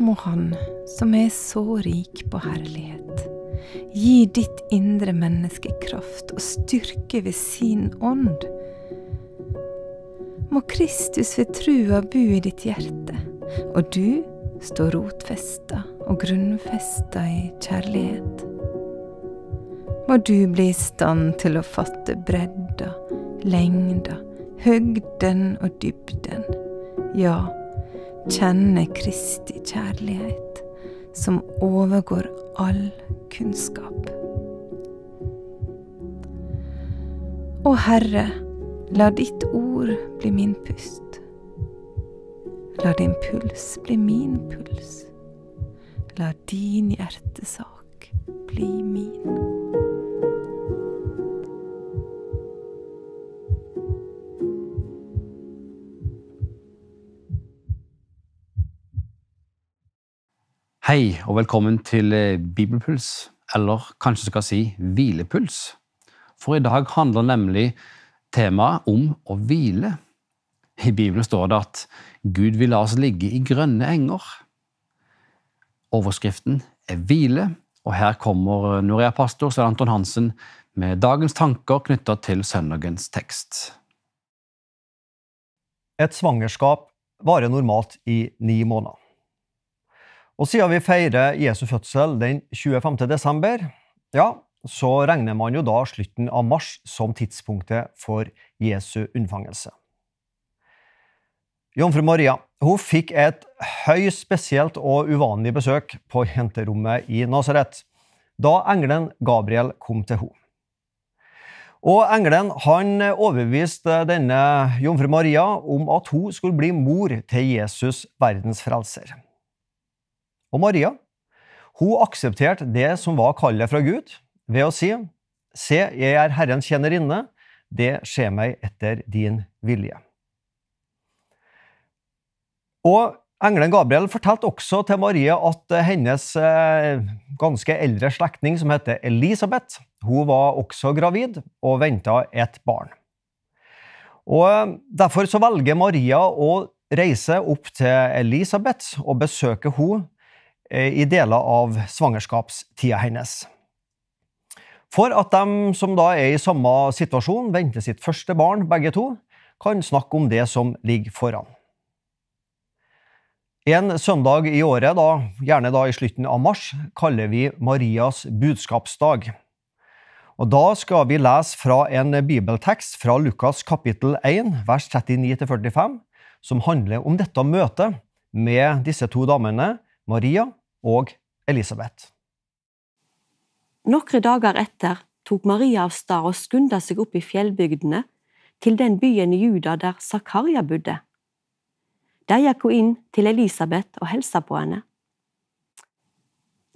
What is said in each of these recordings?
Må Han, som er så rik på herlighet, gi ditt indre menneske kraft og styrke ved sin ånd. Må Kristus ved trua bo i ditt hjerte, og du stå rotfesta og grunnfesta i kjærlighet. Må du bli i stand til å fatte bredda, lengda, høgden og dybden. Ja, kjenne Kristi kjærlighet, som overgår all kunnskap. Å Herre, la ditt ord bli min pust. La din puls bli min puls. La din hjertesak bli min. Hei og velkommen til eh, Bibelpuls, eller kanskje skal si hvilepuls. For i dag handler nemlig temaet om å hvile. I Bibelen står det at Gud vil la oss ligge i grønne enger. Overskriften er hvile, og her kommer Norea-pastor Svein Anton Hansen med dagens tanker knytta til søndagens tekst. Et svangerskap varer normalt i ni måneder. Og siden vi feirer Jesu fødsel den 25. desember, ja, så regner man jo da slutten av mars som tidspunktet for Jesu unnfangelse. Jomfru Maria hun fikk et høyst spesielt og uvanlig besøk på jenterommet i Nasaret, da engelen Gabriel kom til henne. Og engelen han overbeviste denne jomfru Maria om at hun skulle bli mor til Jesus, verdens frelser. Og Maria hun aksepterte det som var kallet fra Gud, ved å si, Se, jeg er Herrens tjenerinne, det skjer meg etter din vilje. Og engelen Gabriel fortalte også til Maria at hennes eh, ganske eldre slektning, som heter Elisabeth, hun var også gravid og venta et barn. Og eh, Derfor så velger Maria å reise opp til Elisabeth og besøke henne i deler av svangerskapstida hennes. For at de som da er i samme situasjon, venter sitt første barn, begge to, kan snakke om det som ligger foran. En søndag i året, da, gjerne da i slutten av mars, kaller vi Marias budskapsdag. Og Da skal vi lese fra en bibeltekst fra Lukas kapittel 1, vers 39-45, som handler om dette møtet med disse to damene, Maria og Elisabeth. Noen dager etter tok Maria av sted og skunda seg opp i fjellbygdene, til den byen i Juda der Zakaria bodde. Der gikk hun inn til Elisabeth og hilste på henne.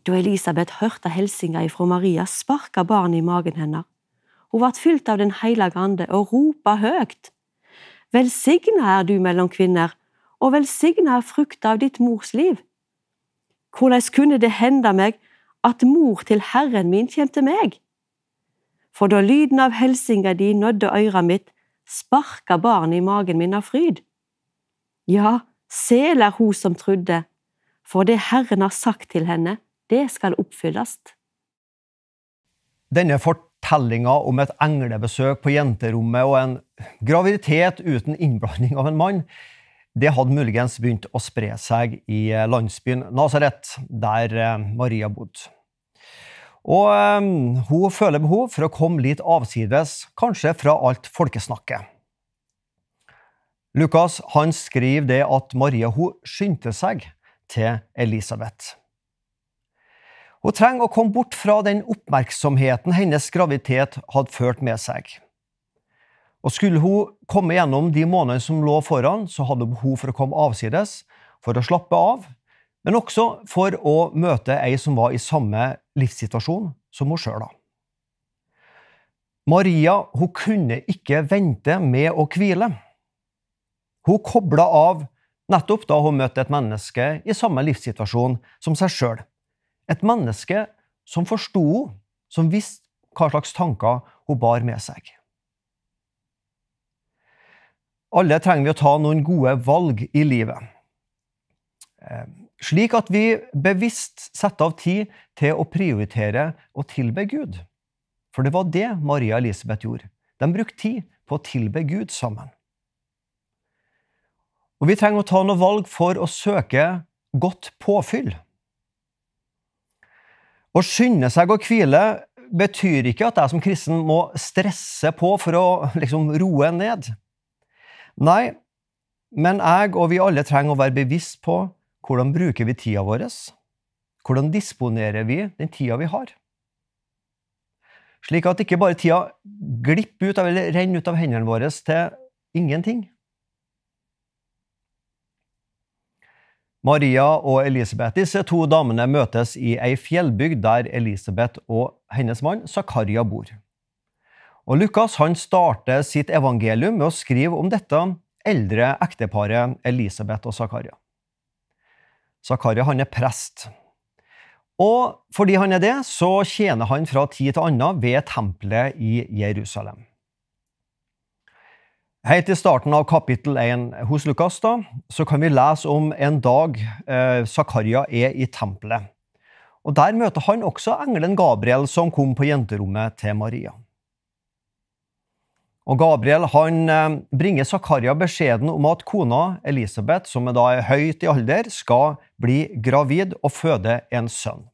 Da Elisabeth hørte hilsinga ifra Maria, sparka barnet i magen hennes. Hun ble fylt av Den hellige ande og ropa høgt. Velsigna er du mellom kvinner, og velsigna er frukta av ditt mors liv. Hvordan kunne det hende meg at mor til Herren min kjem til meg? For da lyden av helsinga di nådde øyra mitt, sparka barnet i magen min av fryd. Ja, sel er hun som trodde, for det Herren har sagt til henne, det skal oppfylles. Denne fortellinga om et englebesøk på jenterommet og en graviditet uten innblanding av en mann, det hadde muligens begynt å spre seg i landsbyen Nasaret, der eh, Maria bodde. Og um, hun føler behov for å komme litt avsides, kanskje fra alt folkesnakket. Lukas han skriver det at Maria hun skyndte seg til Elisabeth. Hun trenger å komme bort fra den oppmerksomheten hennes graviditet hadde ført med seg. Og Skulle hun komme gjennom de månedene som lå foran, så hadde hun behov for å komme avsides, for å slappe av, men også for å møte ei som var i samme livssituasjon som hun sjøl. Maria hun kunne ikke vente med å hvile. Hun kobla av nettopp da hun møtte et menneske i samme livssituasjon som seg sjøl. Et menneske som forsto henne, som visste hva slags tanker hun bar med seg. Alle trenger vi å ta noen gode valg i livet. Eh, slik at vi bevisst setter av tid til å prioritere og tilbe Gud. For det var det Maria Elisabeth gjorde. De brukte tid på å tilbe Gud sammen. Og vi trenger å ta noen valg for å søke godt påfyll. Å skynde seg å hvile betyr ikke at jeg som kristen må stresse på for å liksom roe ned. Nei, men jeg og vi alle trenger å være bevisst på hvordan bruker vi tida vår. Hvordan disponerer vi den tida vi har? Slik at ikke bare tida glipper ut av, eller renner ut av hendene våre til ingenting. Maria og Elisabeth, disse to damene møtes i ei fjellbygd der Elisabeth og hennes mann Zakaria bor. Og Lukas han starter sitt evangelium med å skrive om dette eldre ekteparet Elisabeth og Zakaria. Zakaria han er prest. Og fordi han er det, så tjener han fra tid til annen ved tempelet i Jerusalem. Helt i starten av kapittel 1 hos Lukas da, så kan vi lese om en dag eh, Zakaria er i tempelet. Og Der møter han også engelen Gabriel, som kom på jenterommet til Maria. Og Gabriel han eh, bringer Zakaria beskjeden om at kona Elisabeth, som er da er høyt i alder, skal bli gravid og føde en sønn.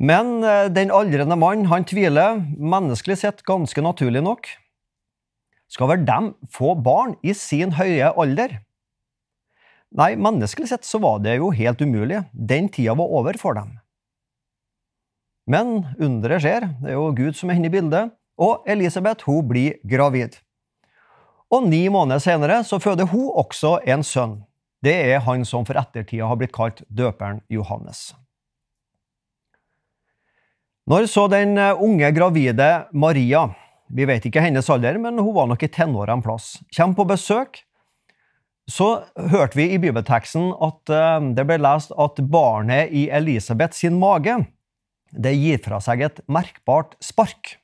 Men eh, den aldrende mannen han tviler, menneskelig sett ganske naturlig nok skal vel dem få barn i sin høye alder? Nei, menneskelig sett så var det jo helt umulig. Den tida var over for dem. Men underet skjer, det er jo Gud som er inne i bildet, og Elisabeth hun blir gravid. Og ni måneder senere så føder hun også en sønn. Det er han som for ettertida har blitt kalt døperen Johannes. Når så den unge gravide Maria vi vet ikke hennes alder, men hun var nok i tenåra en plass. Kommer på besøk. Så hørte vi i bibelteksten at uh, det ble lest at barnet i Elisabeth sin mage det gir fra seg et merkbart spark,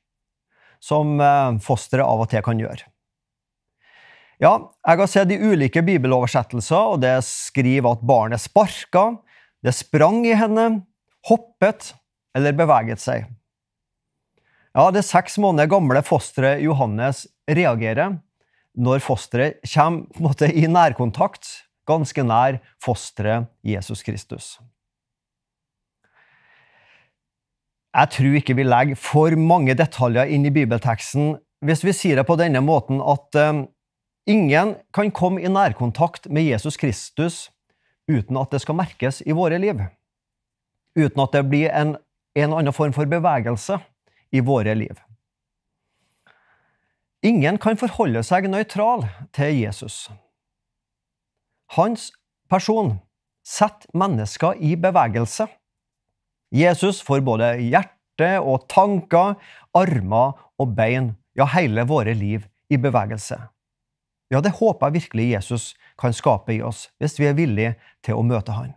som uh, fosteret av og til kan gjøre. Ja, jeg har sett i ulike bibeloversettelser, og det skriver at barnet sparka, det sprang i henne, hoppet eller beveget seg. Ja, Det seks måneder gamle fosteret Johannes reagerer når fosteret kommer måte, i nærkontakt, ganske nær fosteret Jesus Kristus. Jeg tror ikke vi legger for mange detaljer inn i bibelteksten hvis vi sier det på denne måten at um, ingen kan komme i nærkontakt med Jesus Kristus uten at det skal merkes i våre liv. Uten at det blir en, en annen form for bevegelse i våre liv. Ingen kan forholde seg nøytral til Jesus. Hans person setter mennesker i bevegelse. Jesus får både hjerte og tanker, armer og bein, ja, hele våre liv i bevegelse. Ja, det håper jeg virkelig Jesus kan skape i oss, hvis vi er villige til å møte Han.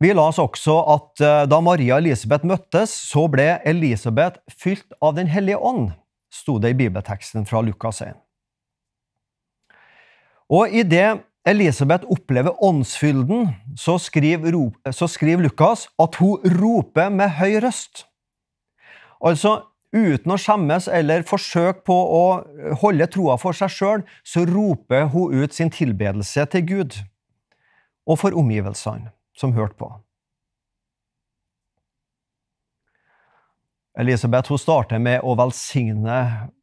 Vi la oss også at eh, da Maria og Elisabeth møttes, så ble Elisabeth fylt av Den hellige ånd, sto det i bibelteksten fra Lukas 1. Og idet Elisabeth opplever åndsfylden, så skriver, så skriver Lukas at hun roper med høy røst. Altså, uten å skjemmes eller forsøke på å holde troa for seg sjøl, så roper hun ut sin tilbedelse til Gud og for omgivelsene som hørte på. Elisabeth hun starter med å velsigne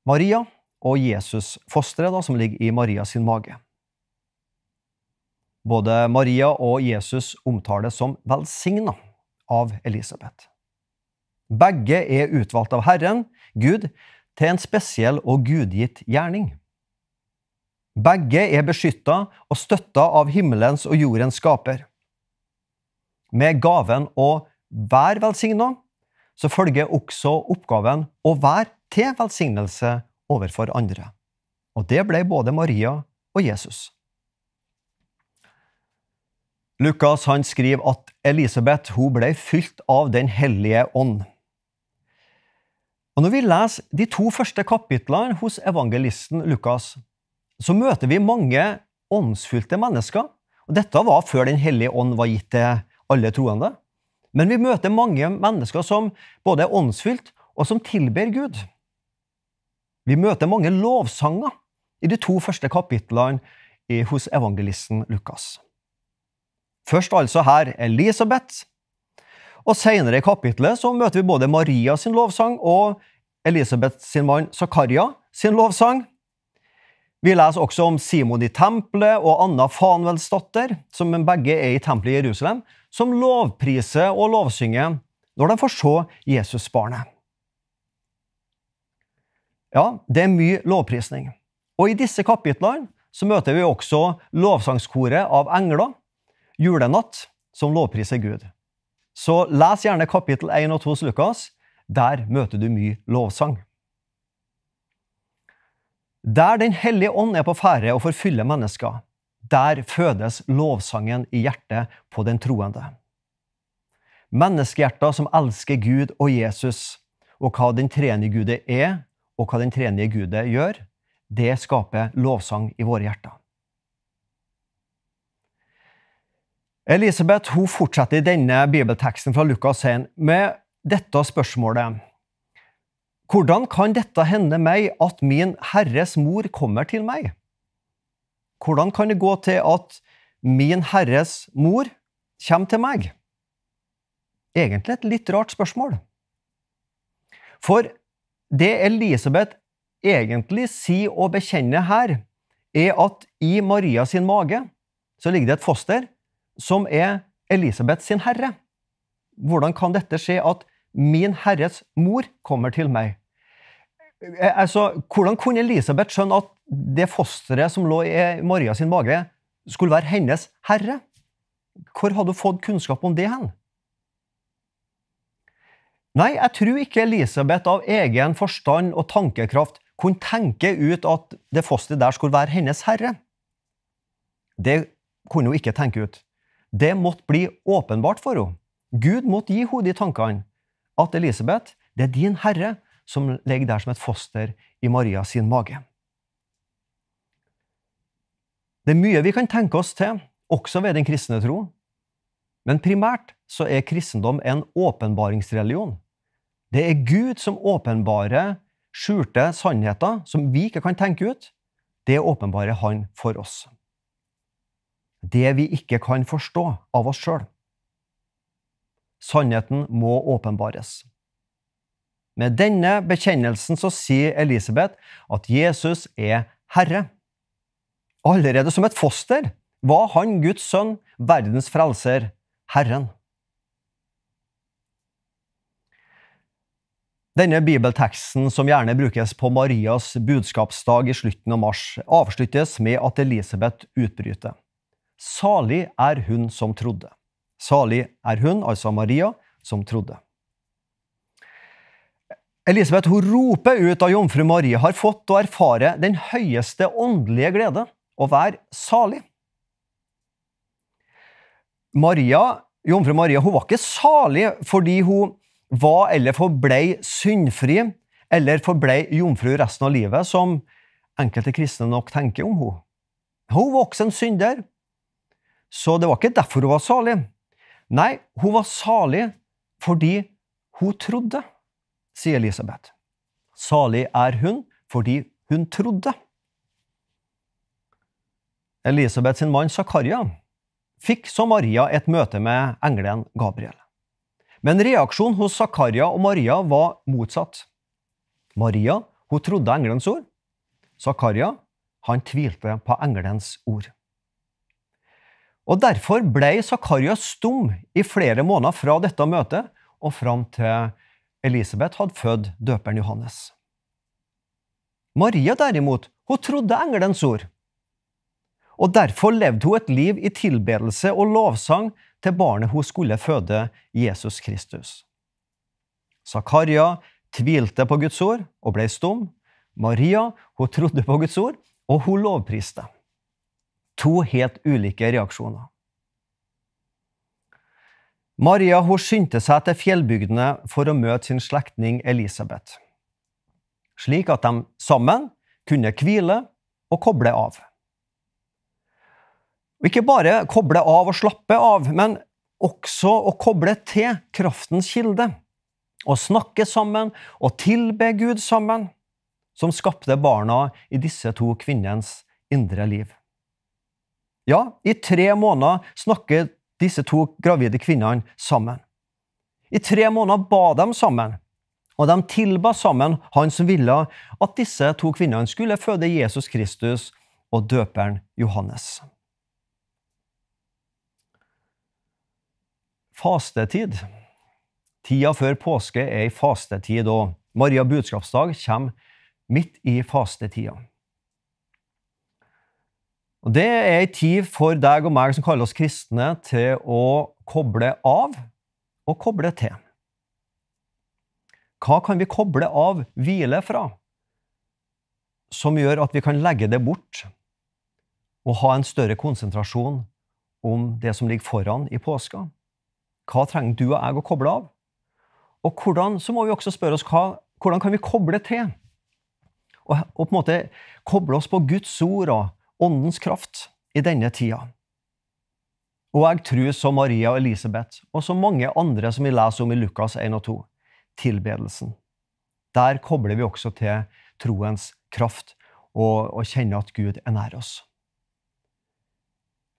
Maria og Jesus, fosteret som ligger i Maria sin mage. Både Maria og Jesus omtales som velsigna av Elisabeth. Begge er utvalgt av Herren, Gud, til en spesiell og gudgitt gjerning. Begge er beskytta og støtta av himmelens og jordens skaper. Med gaven å være velsigna, så følger også oppgaven å være til velsignelse overfor andre. Og det ble både Maria og Jesus. Lukas han skriver at Elisabeth hun ble fylt av Den hellige ånd. Og Når vi leser de to første kapitlene hos evangelisten Lukas, så møter vi mange åndsfylte mennesker. Og Dette var før Den hellige ånd var gitt til alle troende. Men vi møter mange mennesker som både er åndsfylt, og som tilber Gud. Vi møter mange lovsanger i de to første kapitlene hos evangelisten Lukas. Først altså her Elisabeth, og senere i kapitlet så møter vi både Maria sin lovsang og Elisabeth sin mann Zakaria sin lovsang. Vi leser også om Simon i tempelet og Anna Fanuelsdatter, som begge er i tempelet i Jerusalem, som lovpriser og lovsynger når de får se Jesusbarnet. Ja, det er mye lovprisning. Og i disse kapitlene så møter vi også lovsangskoret av engler, julenatt, som lovpriser Gud. Så les gjerne kapittel 1 og 2 hos Lukas. Der møter du mye lovsang. Der Den hellige ånd er på ferde og forfyller mennesker, der fødes lovsangen i hjertet på den troende. Menneskehjerter som elsker Gud og Jesus, og hva den tredje Gudet er, og hva den tredje Gudet gjør, det skaper lovsang i våre hjerter. Elisabeth hun fortsetter i denne bibelteksten fra Lukas 1 med dette spørsmålet. Hvordan kan dette hende meg at min Herres mor kommer til meg? Hvordan kan det gå til at min Herres mor kommer til meg? Egentlig et litt rart spørsmål. For det Elisabeth egentlig sier og bekjenner her, er at i Maria sin mage så ligger det et foster som er Elisabeth sin herre. Hvordan kan dette skje at min herres mor kommer til meg? Eh, altså, hvordan kunne Elisabeth skjønne at det fosteret som lå i Maria sin mage, skulle være hennes herre? Hvor hadde hun fått kunnskap om det hen? Nei, jeg tror ikke Elisabeth av egen forstand og tankekraft kunne tenke ut at det fosteret der skulle være hennes herre. Det kunne hun ikke tenke ut. Det måtte bli åpenbart for henne. Gud måtte gi henne de tankene. At Elisabeth, det er din Herre som ligger der som et foster i Maria sin mage. Det er mye vi kan tenke oss til, også ved den kristne tro. Men primært så er kristendom en åpenbaringsreligion. Det er Gud som åpenbarer skjulte sannheter som vi ikke kan tenke ut. Det åpenbarer Han for oss det vi ikke kan forstå av oss sjøl. Sannheten må åpenbares. Med denne bekjennelsen så sier Elisabeth at Jesus er Herre. Allerede som et foster var han Guds sønn, verdens frelser, Herren. Denne bibelteksten, som gjerne brukes på Marias budskapsdag i slutten av mars, avsluttes med at Elisabeth utbryter. Salig er hun som trodde. Salig er hun, altså Maria, som trodde. Elisabeth hun roper ut av jomfru Marie har fått å erfare den høyeste åndelige glede, å være salig. Maria, Jomfru Maria hun var ikke salig fordi hun var eller forblei syndfri eller forblei jomfru resten av livet, som enkelte kristne nok tenker om henne. Hun var også en synder, så det var ikke derfor hun var salig. Nei, hun var salig fordi hun trodde, sier Elisabeth. Salig er hun fordi hun trodde. Elisabeth sin mann Zakaria fikk som Maria et møte med engelen Gabriel. Men reaksjonen hos Zakaria og Maria var motsatt. Maria hun trodde engelens ord. Zakaria han tvilte på engelens ord. Og Derfor ble Zakaria stum i flere måneder fra dette møtet og fram til Elisabeth hadde født døperen Johannes. Maria derimot, hun trodde engelens ord. Og Derfor levde hun et liv i tilbedelse og lovsang til barnet hun skulle føde, Jesus Kristus. Zakaria tvilte på Guds ord og ble stum. Maria hun trodde på Guds ord, og hun lovpriste. To helt ulike reaksjoner. Maria hun skyndte seg til fjellbygdene for å møte sin slektning Elisabeth. slik at de sammen kunne hvile og koble av. Og ikke bare koble av og slappe av, men også å koble til kraftens kilde. Å snakke sammen og tilbe Gud sammen, som skapte barna i disse to kvinnenes indre liv. Ja, i tre måneder snakket disse to gravide kvinnene sammen. I tre måneder ba de sammen, og de tilba sammen Han som ville at disse to kvinnene skulle føde Jesus Kristus og døperen Johannes. Fastetid. Tida før påske er ei fastetid, og Maria budskapsdag kommer midt i fastetida. Og Det er ei tid for deg og meg som kaller oss kristne, til å koble av og koble til. Hva kan vi koble av hvile fra, som gjør at vi kan legge det bort og ha en større konsentrasjon om det som ligger foran i påska? Hva trenger du og jeg å koble av? Og hvordan, så må vi også spørre oss hva, hvordan kan vi koble til? Og, og, på en måte koble oss på Guds ord og Åndens kraft i denne tida. Og jeg tror som Maria og Elisabeth, og som mange andre som vi leser om i Lukas 1 og 2, tilbedelsen. Der kobler vi også til troens kraft og, og kjenner at Gud er nær oss.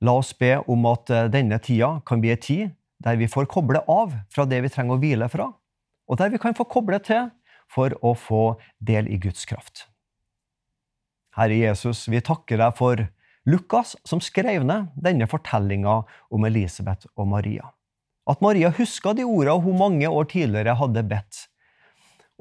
La oss be om at eh, denne tida kan bli ei tid der vi får koble av fra det vi trenger å hvile fra, og der vi kan få koble til for å få del i Guds kraft. Herre Jesus, vi takker deg for Lukas, som skrev ned denne fortellinga om Elisabeth og Maria. At Maria huska de orda hun mange år tidligere hadde bedt,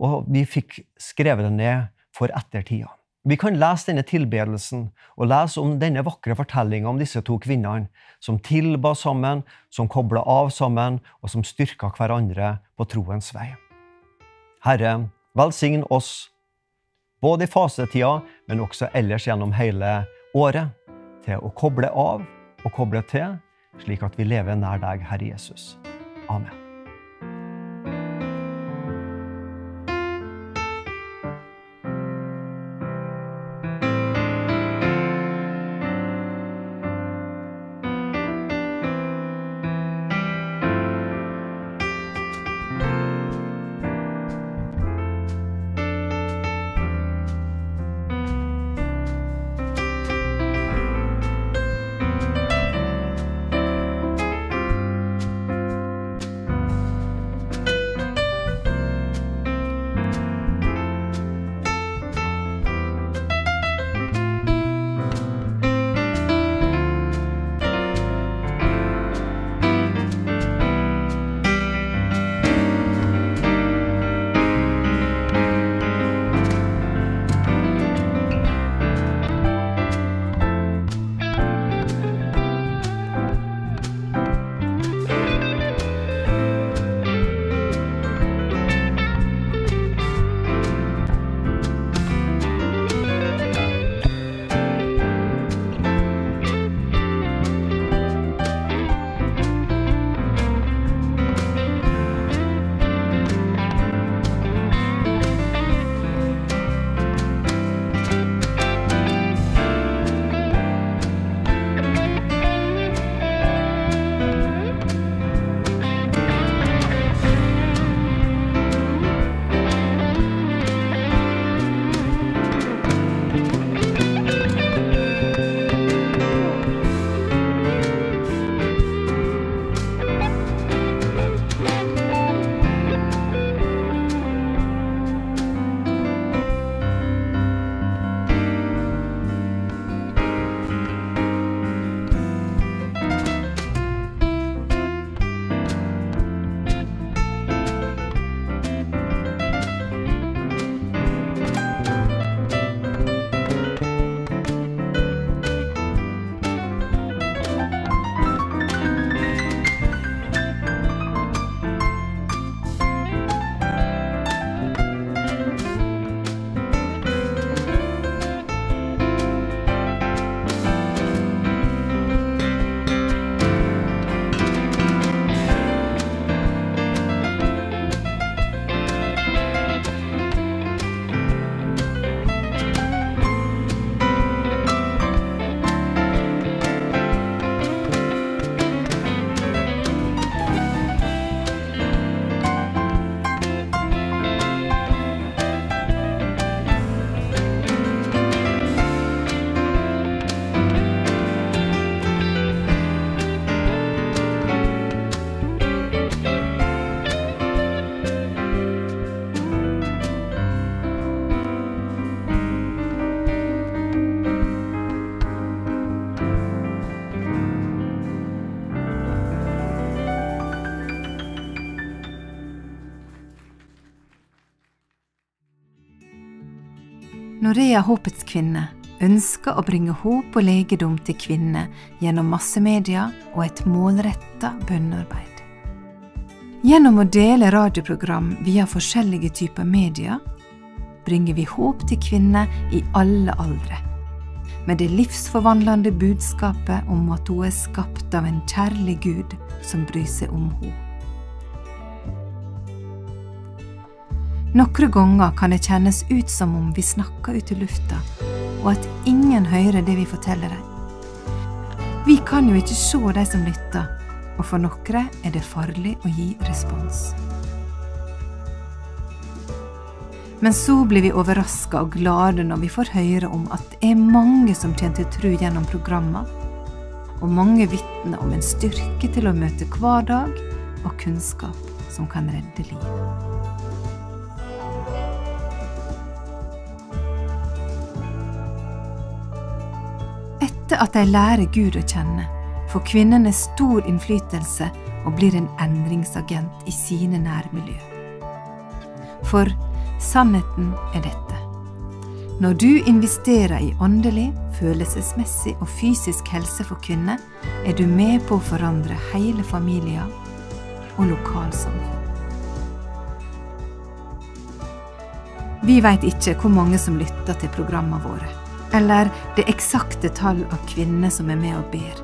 og vi fikk skrevet det ned for ettertida. Vi kan lese denne tilbedelsen og lese om denne vakre fortellinga om disse to kvinnene som tilba sammen, som kobla av sammen, og som styrka hverandre på troens vei. Herre, velsign oss, både i fasetida, men også ellers gjennom hele året, til å koble av og koble til, slik at vi lever nær deg, Herre Jesus. Amen. Norea Håpets kvinne ønsker å bringe håp og legedom til kvinner gjennom massemedia og et målretta bønnearbeid. Gjennom å dele radioprogram via forskjellige typer medier bringer vi håp til kvinner i alle aldre. Med det livsforvandlende budskapet om at hun er skapt av en kjærlig Gud som bryr seg om henne. Noen ganger kan det kjennes ut som om vi snakker ut i lufta, og at ingen hører det vi forteller dem. Vi kan jo ikke se de som lytter, og for noen er det farlig å gi respons. Men så blir vi overraska og glade når vi får høre om at det er mange som kommer til tro gjennom programmer, og mange vitner om en styrke til å møte hver dag og kunnskap som kan redde liv. Etter at de lærer Gud å kjenne, får kvinnene stor innflytelse og blir en endringsagent i sine nærmiljø. For sannheten er dette. Når du investerer i åndelig, følelsesmessig og fysisk helse for kvinner, er du med på å forandre hele familier og lokalsamfunn. Vi veit ikke hvor mange som lytter til programmene våre, eller det eksakte tall av kvinner som er med og ber.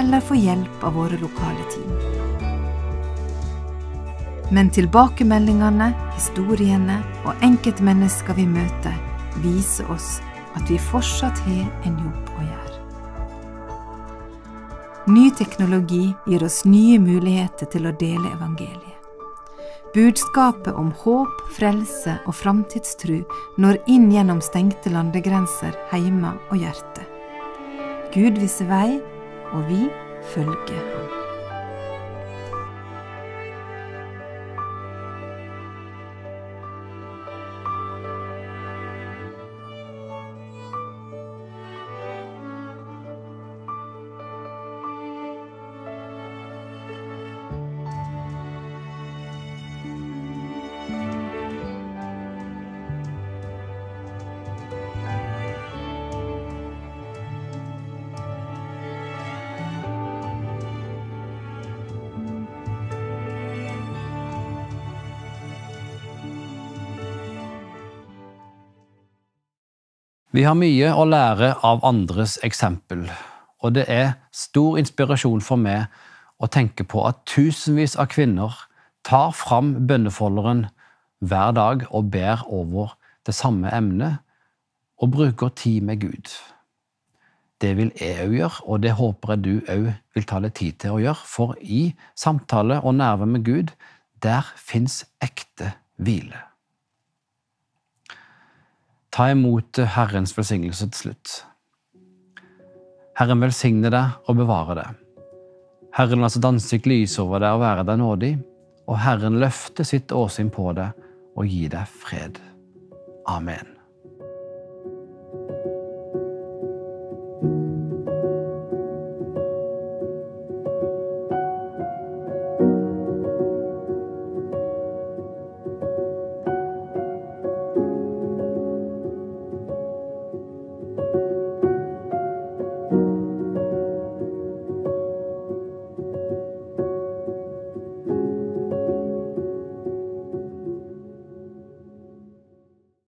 Eller få hjelp av våre lokale team. Men tilbakemeldingene, historiene og enkeltmennesker vi møter, viser oss at vi fortsatt har en jobb å gjøre. Ny teknologi gir oss nye muligheter til å dele evangeliet. Budskapet om håp, frelse og framtidstru når inn gjennom stengte landegrenser, heime og hjerte. Gud viser vei, og vi følger ham. Vi har mye å lære av andres eksempel, og det er stor inspirasjon for meg å tenke på at tusenvis av kvinner tar fram bønnefolderen hver dag og ber over det samme emnet, og bruker tid med Gud. Det vil jeg òg gjøre, og det håper jeg du òg vil ta litt tid til å gjøre, for i samtale og nærvær med Gud, der fins ekte hvile. Ta imot Herrens velsignelse til slutt. Herren velsigne deg og bevare deg. Herren la sitt ansikt lyse over deg og være deg nådig, og Herren løfte sitt åsyn på deg og gi deg fred. Amen.